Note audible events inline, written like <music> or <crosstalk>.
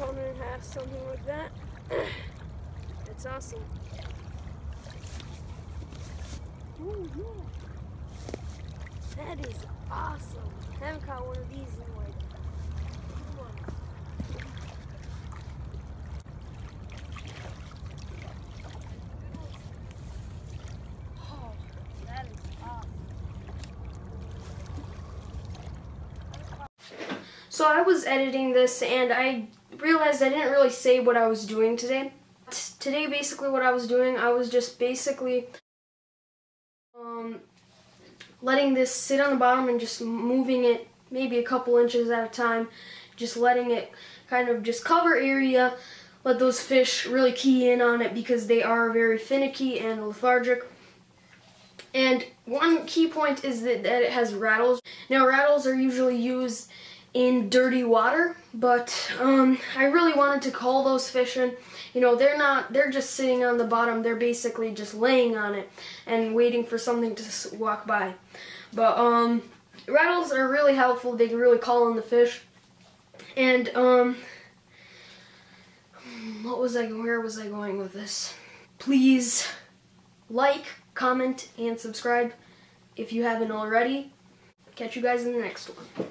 opponent has something like that, <clears throat> it's awesome. Ooh, yeah. That is awesome. I haven't caught one of these in like Oh. So I was editing this and I realized I didn't really say what I was doing today. T- Today basically what I was doing, I was just basically um, letting this sit on the bottom and just moving it maybe a couple inches at a time. Just letting it kind of just cover area, let those fish really key in on it because they are very finicky and lethargic. And one key point is that, that it has rattles. Now rattles are usually used in dirty water, but um, I really wanted to call those fish in. You know, they're not, they're just sitting on the bottom. They're basically just laying on it and waiting for something to walk by. But um, rattles are really helpful. They can really call in the fish. And um, what was I, where was I going with this? Please like, comment, and subscribe if you haven't already. Catch you guys in the next one.